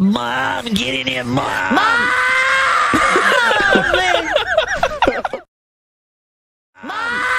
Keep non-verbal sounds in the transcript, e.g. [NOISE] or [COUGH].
Mom, get in here, Mom! Mom! [LAUGHS] Mom! Mom!